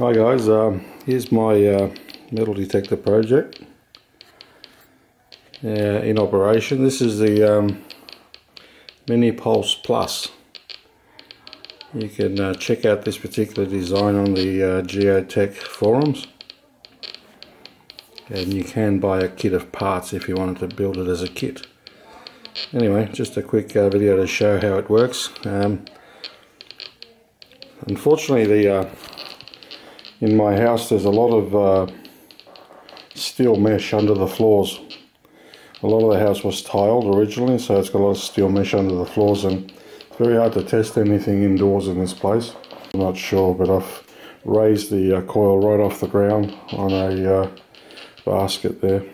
Hi guys, um, here's my uh, metal detector project uh, in operation. This is the um, Mini Pulse Plus. You can uh, check out this particular design on the uh, Geotech forums and you can buy a kit of parts if you wanted to build it as a kit. Anyway, just a quick uh, video to show how it works. Um, unfortunately the uh, in my house there's a lot of uh, steel mesh under the floors. A lot of the house was tiled originally so it's got a lot of steel mesh under the floors and it's very hard to test anything indoors in this place. I'm not sure but I've raised the uh, coil right off the ground on a uh, basket there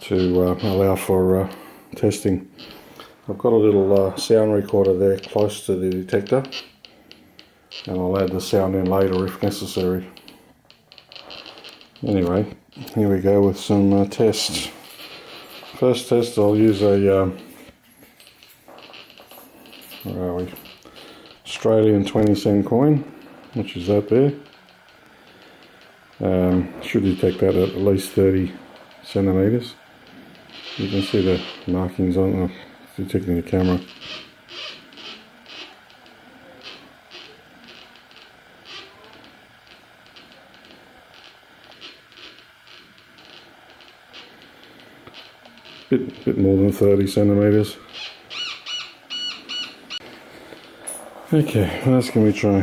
to uh, allow for uh, testing. I've got a little uh, sound recorder there close to the detector and I'll add the sound in later if necessary. Anyway, here we go with some uh, tests. First test I'll use a, um, where are we, Australian 20 cent coin, which is that there. Um, should detect that at least 30 centimetres. You can see the markings on the detecting the camera. Bit, bit more than 30 centimeters. Okay, what else can we try?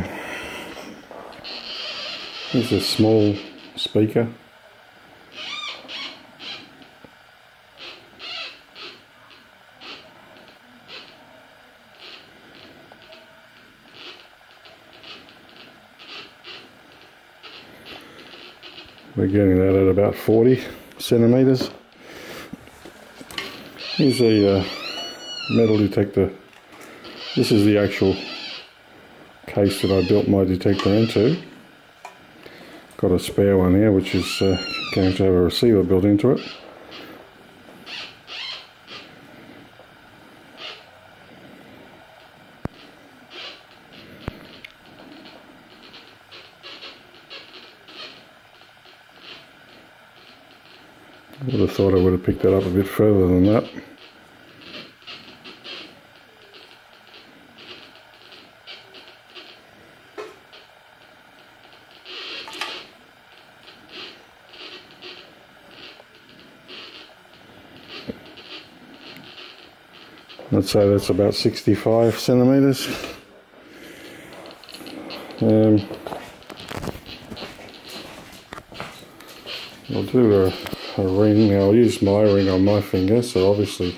Here's a small speaker. We're getting that at about 40 centimeters. Here's a uh, metal detector. This is the actual case that I built my detector into. Got a spare one here which is uh, going to have a receiver built into it. Would have thought I would have picked that up a bit further than that. Let's say that's about 65 centimeters. Um, I'll do a, a ring. I'll use my ring on my finger, so obviously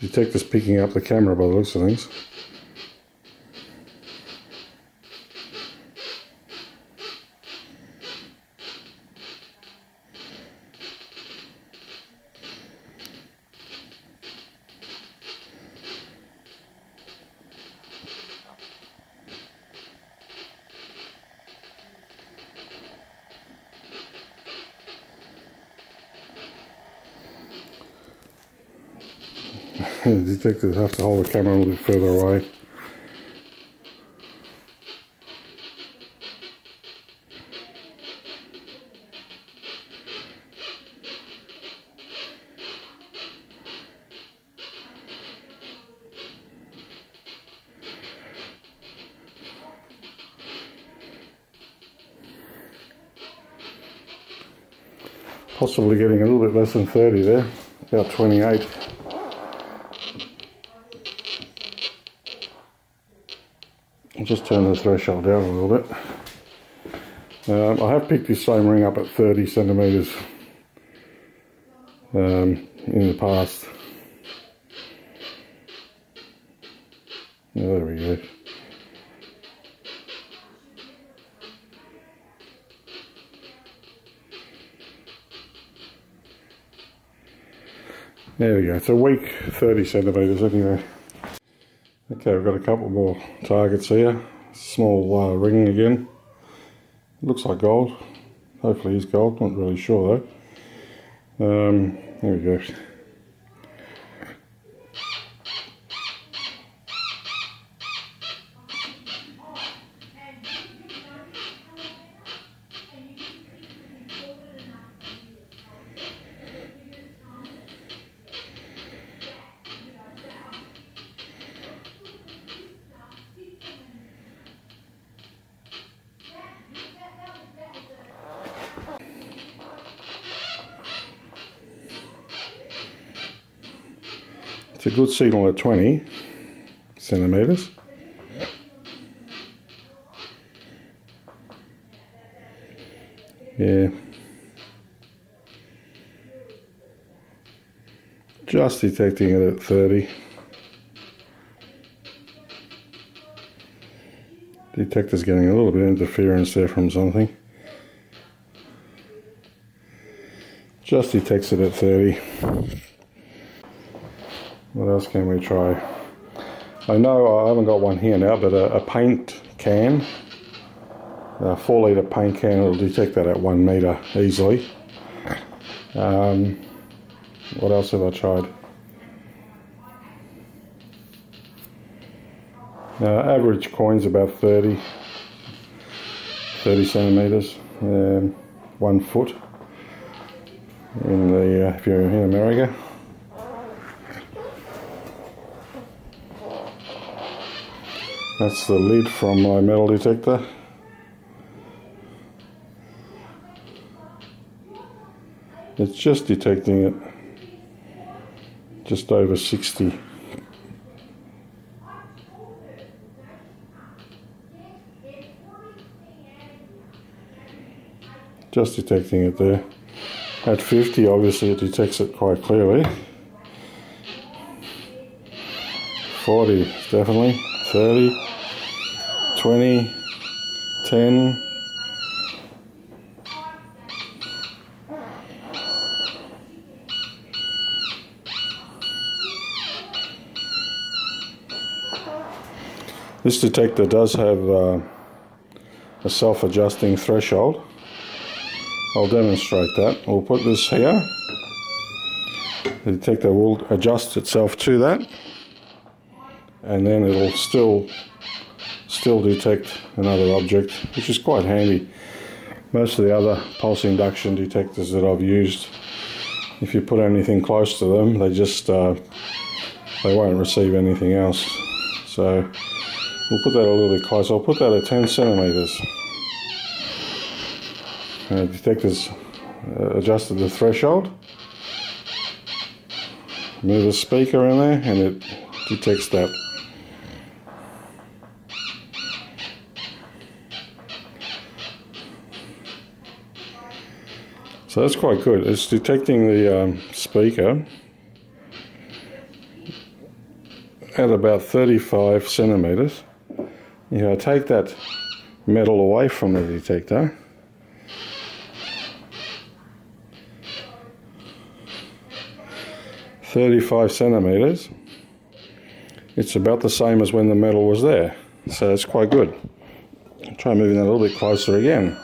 detector's picking up the camera by the looks of things. Hmm, the detectives have to hold the camera a little bit further away. Possibly getting a little bit less than 30 there, about 28. Just turn the threshold down a little bit. Um, I have picked this same ring up at 30 centimetres um, in the past. there we go. There we go, it's a weak 30 centimetres anyway. Okay, we've got a couple more targets here. Small uh, ring again. Looks like gold. Hopefully it's gold, not really sure though. Um, there we go. It's a good signal at 20 centimeters. Yeah. Just detecting it at 30. Detector's getting a little bit of interference there from something. Just detects it at 30. What else can we try? I know I haven't got one here now, but a, a paint can, a four litre paint can, will detect that at one metre easily. Um, what else have I tried? Uh, average coin's about 30, 30 centimetres, um, one foot in the uh, if you're in America. That's the lid from my metal detector. It's just detecting it just over 60. Just detecting it there. At 50 obviously it detects it quite clearly. 40 definitely. 30, 20, 10, This detector does have uh, a self-adjusting threshold. I'll demonstrate that. We'll put this here. The detector will adjust itself to that and then it'll still still detect another object which is quite handy. Most of the other pulse induction detectors that I've used if you put anything close to them they just uh, they won't receive anything else. So we'll put that a little bit closer. I'll put that at 10 centimeters. The detector's uh, adjusted the threshold. Move a speaker in there and it detects that So that's quite good. It's detecting the um, speaker at about 35 centimeters. You know, take that metal away from the detector, Thirty-five centimeters. It's about the same as when the metal was there, so it's quite good. I'll try moving that a little bit closer again.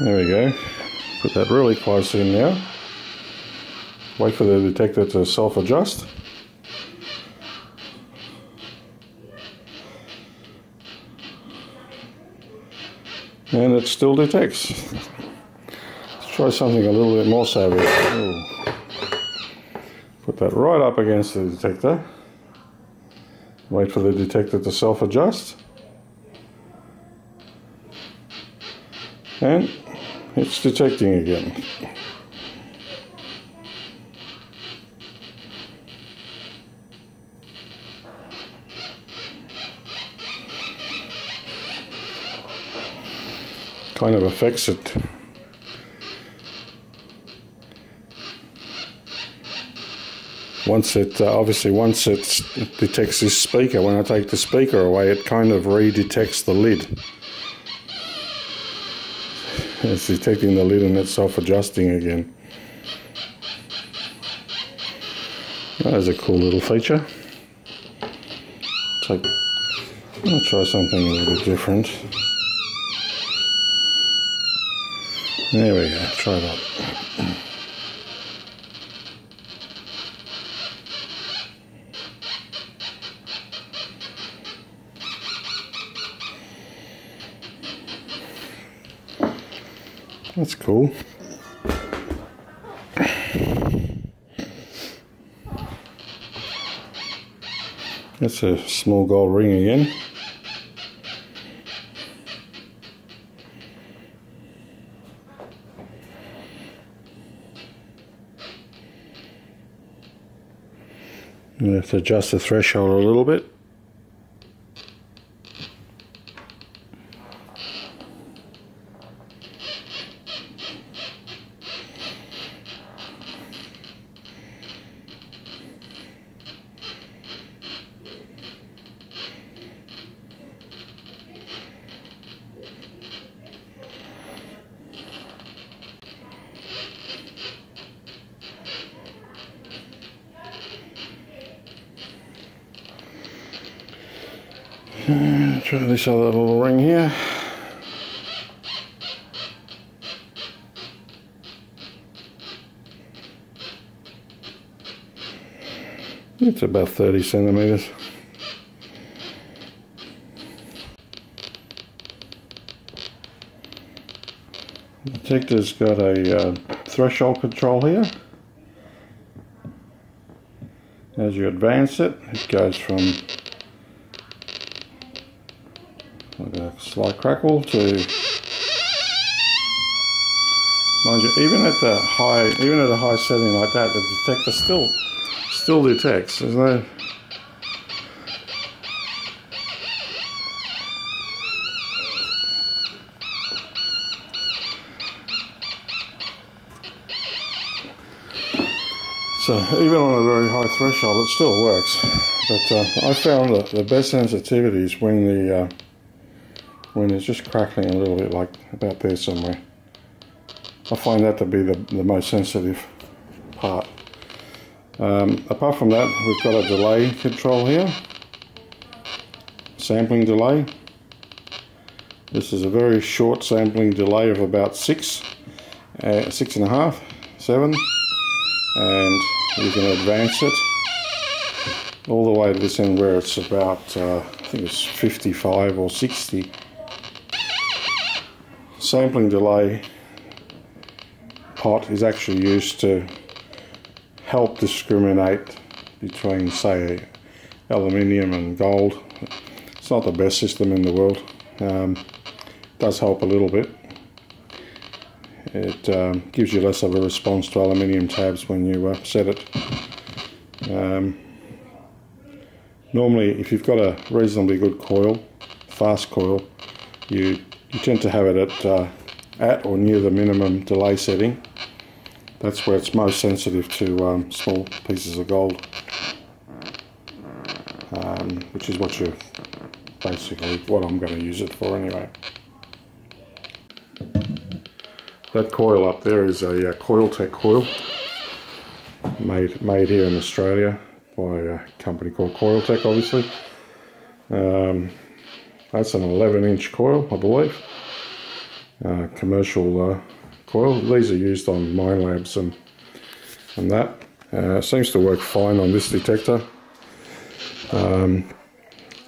There we go. Put that really close in there. Wait for the detector to self-adjust. And it still detects. Let's try something a little bit more savage. Ooh. Put that right up against the detector. Wait for the detector to self-adjust. And it's detecting again. Kind of affects it. Once it, uh, obviously once it detects this speaker, when I take the speaker away, it kind of re-detects the lid. It's detecting the lid and it's self-adjusting again. That is a cool little feature. Take, I'll try something a little different. There we go, try that. That's cool. That's a small gold ring again. You have to adjust the threshold a little bit. Try this other little ring here. It's about 30 centimetres. The detector's got a uh, threshold control here. As you advance it, it goes from like crackle to mind you even at the high even at a high setting like that the detector still still detects there's no So even on a very high threshold, it still works. But uh, I found that the best sensitivity is when the uh, when it's just crackling a little bit like about there somewhere. I find that to be the, the most sensitive part. Um, apart from that, we've got a delay control here. Sampling delay. This is a very short sampling delay of about six, uh, six and a half, seven, and you can advance it all the way to this end where it's about, uh, I think it's 55 or 60 sampling delay pot is actually used to help discriminate between say aluminium and gold. It's not the best system in the world. Um, does help a little bit. It um, gives you less of a response to aluminium tabs when you uh, set it. Um, normally if you've got a reasonably good coil fast coil you you tend to have it at, uh, at or near the minimum delay setting. That's where it's most sensitive to um, small pieces of gold, um, which is what you basically what I'm going to use it for anyway. That coil up there is a uh, Coiltek coil, made made here in Australia by a company called Coiltek, obviously. Um, that's an 11 inch coil, I believe. Uh, commercial uh, coil. These are used on Minelabs and, and that. Uh, seems to work fine on this detector. Um,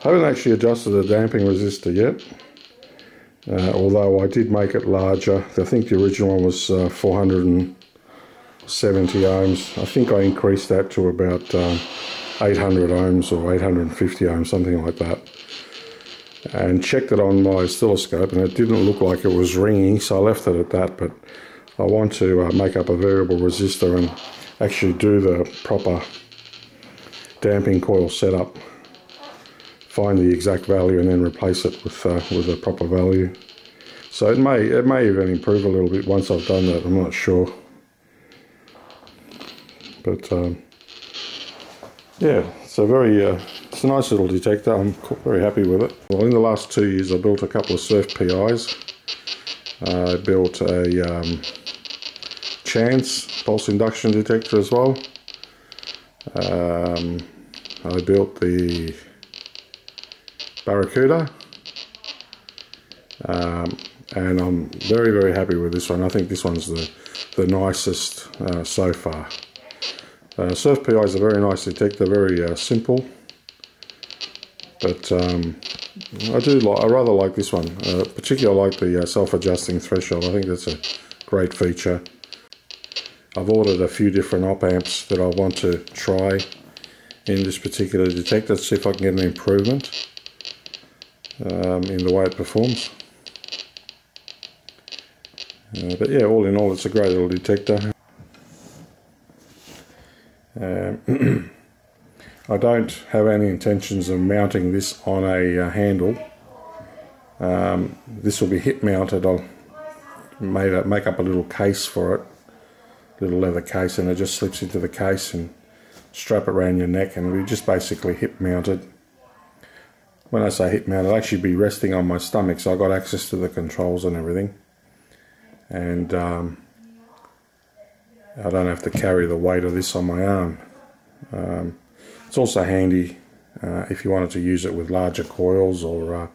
haven't actually adjusted the damping resistor yet. Uh, although I did make it larger. I think the original one was uh, 470 ohms. I think I increased that to about uh, 800 ohms or 850 ohms, something like that and checked it on my oscilloscope and it didn't look like it was ringing so I left it at that but I want to uh, make up a variable resistor and actually do the proper damping coil setup find the exact value and then replace it with uh, with a proper value. So it may it may even improve a little bit once I've done that I'm not sure. But um, yeah so very uh, it's a nice little detector. I'm very happy with it. Well, in the last two years, I built a couple of Surf PIs. I built a um, Chance pulse induction detector as well. Um, I built the Barracuda. Um, and I'm very, very happy with this one. I think this one's the, the nicest uh, so far. Uh, Surf PI is a very nice detector, very uh, simple. But um, I do like, I rather like this one. Uh, particularly I like the uh, self-adjusting threshold. I think that's a great feature. I've ordered a few different op amps that I want to try in this particular detector to see if I can get an improvement um, in the way it performs. Uh, but yeah, all in all, it's a great little detector. Um, I don't have any intentions of mounting this on a uh, handle. Um, this will be hip mounted. I'll a, make up a little case for it, little leather case, and it just slips into the case and strap it around your neck, and we just basically hip mounted. When I say hip mounted, it'll actually be resting on my stomach, so I got access to the controls and everything, and um, I don't have to carry the weight of this on my arm. Um, it's also handy uh, if you wanted to use it with larger coils or uh,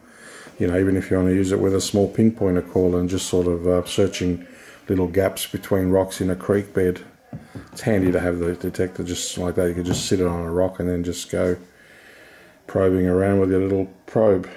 you know even if you want to use it with a small pinpointer coil and just sort of uh, searching little gaps between rocks in a creek bed. It's handy to have the detector just like that. You can just sit it on a rock and then just go probing around with your little probe